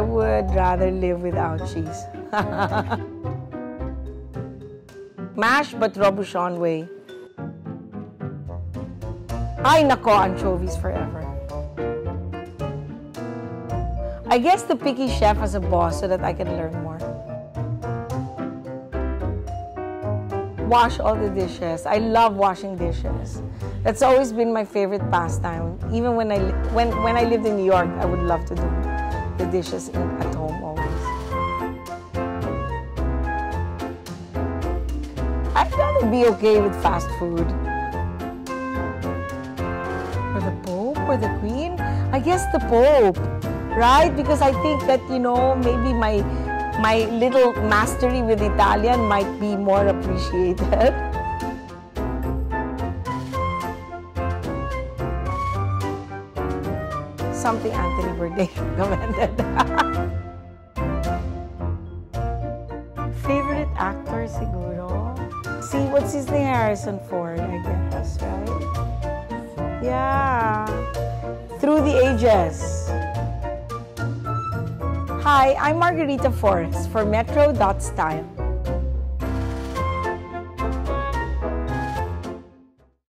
rather live without cheese. Mashed but Robuchon way. Ay, nako, anchovies forever. I guess the picky chef has a boss so that I can learn more. Wash all the dishes. I love washing dishes. That's always been my favorite pastime. Even when I when when I lived in New York, I would love to do the dishes in, at home always. I'd rather be okay with fast food. For the Pope or the Queen? I guess the Pope, right? Because I think that, you know, maybe my my little mastery with Italian might be more appreciated. Something Anthony Bourdain recommended. Favorite actor siguro? See, what's his name? Harrison Ford, I guess, right? Yeah. Through the ages. Hi, I'm Margarita Fores for Metro.style.